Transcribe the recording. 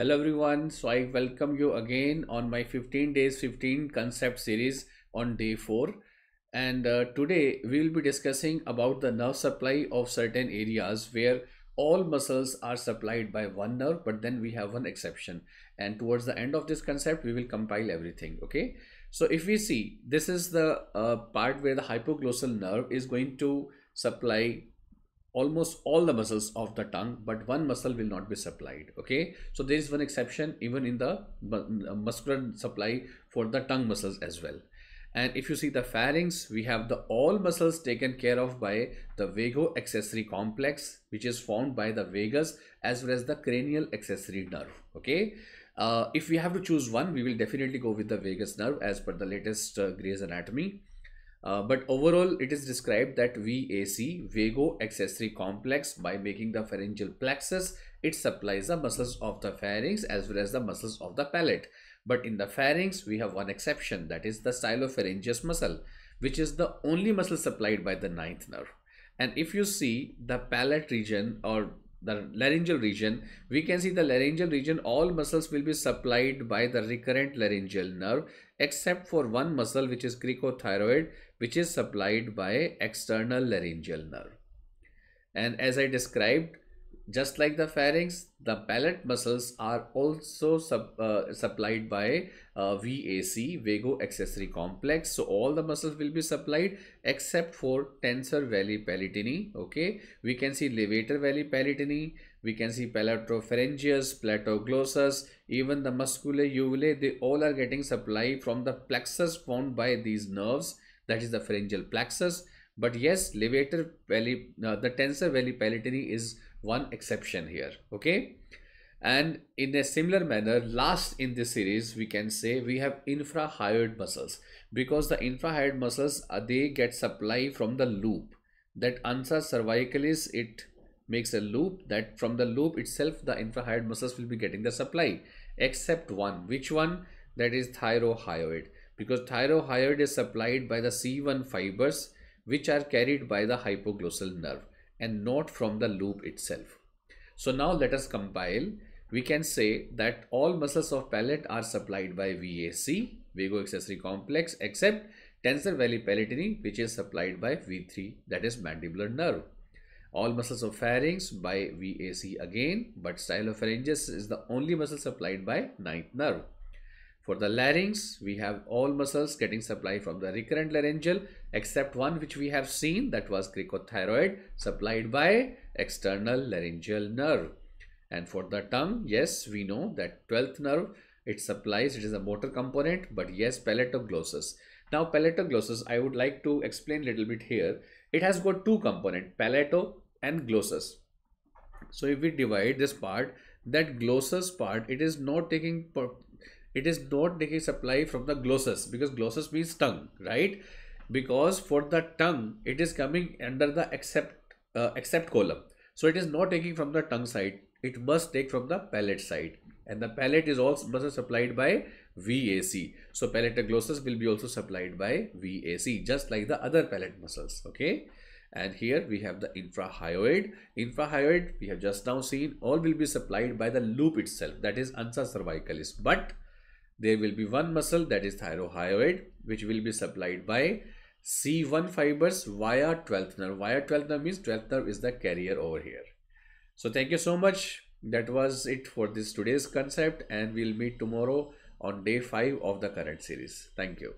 Hello everyone, so I welcome you again on my 15 days 15 concept series on day 4 and uh, today we will be discussing about the nerve supply of certain areas where all muscles are supplied by one nerve but then we have one exception. And towards the end of this concept we will compile everything okay? So if we see this is the uh, part where the hypoglossal nerve is going to supply almost all the muscles of the tongue but one muscle will not be supplied okay? So there is one exception even in the muscular supply for the tongue muscles as well. And if you see the pharynx we have the all muscles taken care of by the vago accessory complex which is formed by the vagus as well as the cranial accessory nerve okay? Uh, if we have to choose one we will definitely go with the vagus nerve as per the latest uh, Gray's anatomy uh, but overall, it is described that VAC, vago accessory complex, by making the pharyngeal plexus, it supplies the muscles of the pharynx as well as the muscles of the palate. But in the pharynx, we have one exception, that is the stylopharyngeus muscle, which is the only muscle supplied by the ninth nerve. And if you see the palate region or the laryngeal region, we can see the laryngeal region, all muscles will be supplied by the recurrent laryngeal nerve except for one muscle which is cricothyroid which is supplied by external laryngeal nerve. And as I described, just like the pharynx, the palate muscles are also sub, uh, supplied by uh, VAC, vago accessory complex. So all the muscles will be supplied except for tensor veli palatini. Okay, we can see levator veli palatini, we can see palatopharyngeus, palatoglossus, even the musculae uvulae, they all are getting supply from the plexus formed by these nerves that is the pharyngeal plexus. But yes levator veli uh, the tensor veli palatini is one exception here okay? And in a similar manner last in this series we can say we have infrahyoid muscles. Because the infrahyoid muscles uh, they get supply from the loop. That ansa cervicalis it makes a loop that from the loop itself the infrahyoid muscles will be getting the supply. Except one. Which one? That is thyrohyoid because thyrohyoid is supplied by the C1 fibers which are carried by the hypoglossal nerve and not from the loop itself. So now let us compile. We can say that all muscles of palate are supplied by VAC, vago accessory complex, except tensor veli palatini, which is supplied by V3, that is mandibular nerve. All muscles of pharynx by VAC again, but stylopharyngeus is the only muscle supplied by ninth nerve. For the larynx, we have all muscles getting supply from the recurrent laryngeal except one which we have seen that was cricothyroid supplied by external laryngeal nerve. And for the tongue, yes, we know that 12th nerve, it supplies, it is a motor component, but yes, palatoglossus. Now palatoglossus, I would like to explain a little bit here. It has got two component, palato and glossus. So if we divide this part, that glossus part, it is not taking it is not taking supply from the glossus because glossus means tongue right? Because for the tongue it is coming under the accept uh, accept column. So it is not taking from the tongue side. It must take from the palate side. And the palate is also supplied by VAC so palate palatoglossus will be also supplied by VAC just like the other palate muscles okay? And here we have the infrahyoid. Infrahyoid we have just now seen all will be supplied by the loop itself that is ansa cervicalis but there will be one muscle that is thyrohyoid which will be supplied by C1 fibers via 12th nerve. Via 12th nerve means 12th nerve is the carrier over here. So thank you so much. That was it for this today's concept and we'll meet tomorrow on day 5 of the current series. Thank you.